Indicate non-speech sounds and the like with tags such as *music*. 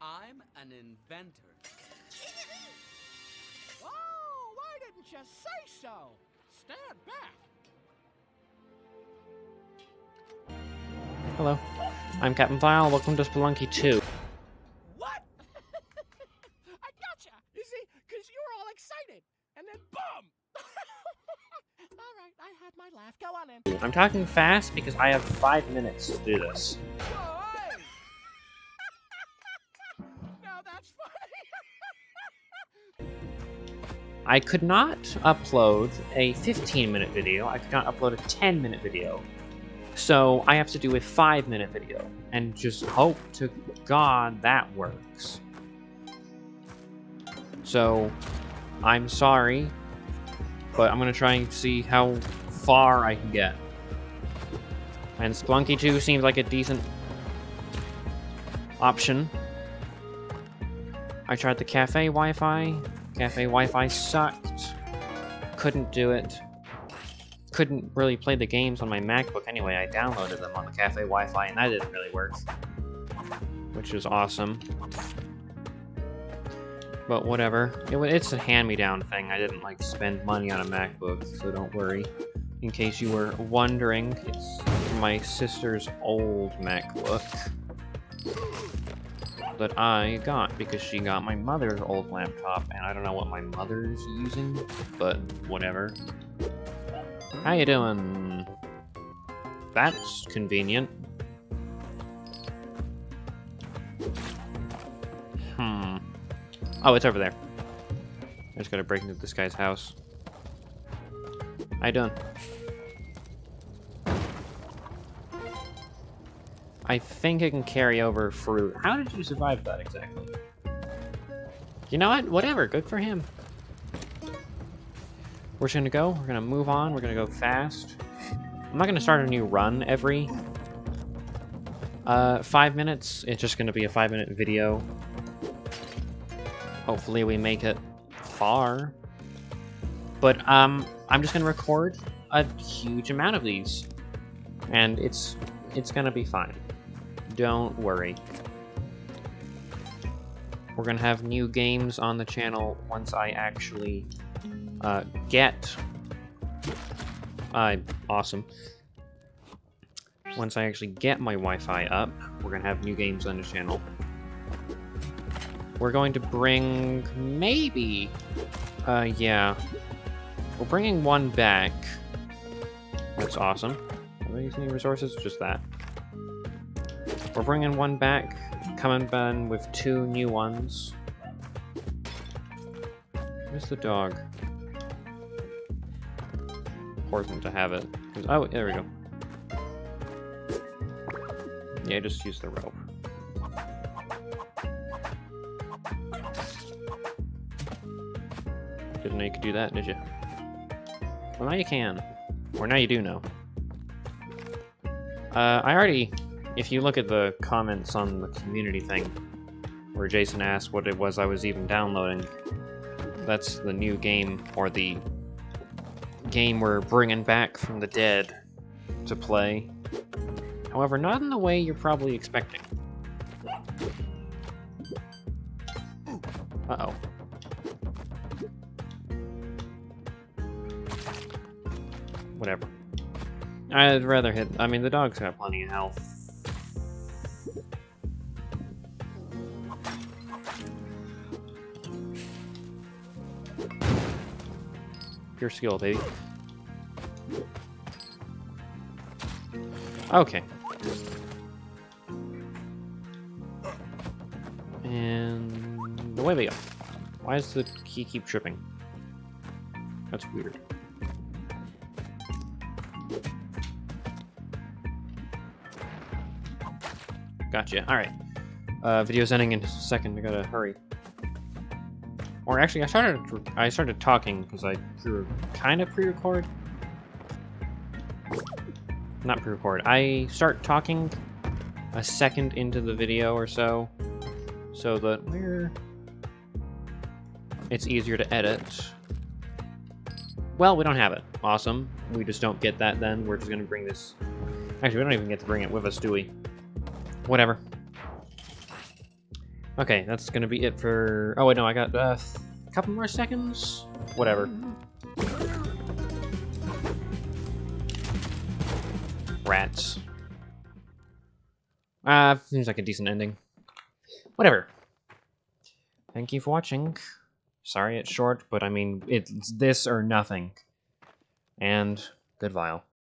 I'm an inventor. *laughs* Oh, why didn't you say so? Stand back. Hello, I'm Captain Vile. Welcome to Spelunky 2. What? *laughs* I gotcha. You see, because you were all excited, and then boom. *laughs* all right, I had my laugh. Go on in. I'm talking fast because I have five minutes to do this. Whoa, *laughs* I could not upload a 15 minute video, I could not upload a 10 minute video. So I have to do a 5 minute video, and just hope to God that works. So, I'm sorry, but I'm gonna try and see how far I can get. And Spelunky 2 seems like a decent option. I tried the cafe Wi-Fi. Cafe Wi-Fi sucked. Couldn't do it. Couldn't really play the games on my MacBook anyway. I downloaded them on the cafe Wi-Fi and that didn't really work. Which was awesome. But whatever. It, it's a hand-me-down thing. I didn't like spend money on a MacBook, so don't worry. In case you were wondering, it's my sister's old MacBook that I got because she got my mother's old laptop, and I don't know what my mother's using, but whatever. How you doing? That's convenient. Hmm. Oh, it's over there. I just gotta break into this guy's house. How you doing? I think it can carry over fruit. How did you survive that exactly? You know what? Whatever. Good for him. We're just gonna go. We're gonna move on. We're gonna go fast. I'm not gonna start a new run every uh, five minutes. It's just gonna be a five minute video. Hopefully we make it far. But um, I'm just gonna record a huge amount of these, and it's it's gonna be fine. Don't worry. We're gonna have new games on the channel once I actually uh, get. Uh, awesome. Once I actually get my Wi-Fi up, we're gonna have new games on the channel. We're going to bring maybe, uh, yeah, we're bringing one back. That's awesome. Are using any resources? Just that. We're bringing one back, coming back with two new ones. Where's the dog? Important to have it. Oh, there we go. Yeah, just use the rope. Didn't know you could do that, did you? Well, now you can. Or now you do know. Uh, I already if you look at the comments on the community thing, where Jason asked what it was I was even downloading, that's the new game, or the game we're bringing back from the dead to play. However, not in the way you're probably expecting. Uh-oh. Whatever. I'd rather hit... I mean, the dog's got plenty of health. Pure skill, baby. Okay. And away we go. Why does the key keep tripping? That's weird. Gotcha. Alright. Uh, video's ending in a second. I gotta hurry. Or actually, I started I started talking because I kind of pre-record. Not pre-record. I start talking a second into the video or so, so that we're it's easier to edit. Well, we don't have it. Awesome. We just don't get that then. We're just gonna bring this. Actually, we don't even get to bring it with us, do we? Whatever. Okay, that's gonna be it for. Oh wait, no, I got uh, a couple more seconds. Whatever. Rats. Ah, uh, seems like a decent ending. Whatever. Thank you for watching. Sorry it's short, but I mean, it's this or nothing. And goodbye.